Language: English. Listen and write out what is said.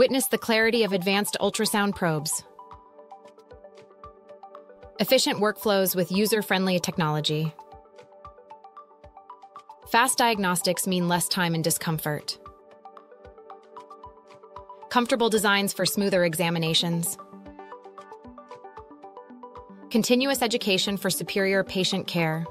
Witness the clarity of advanced ultrasound probes. Efficient workflows with user-friendly technology. Fast diagnostics mean less time and discomfort. Comfortable designs for smoother examinations. Continuous education for superior patient care.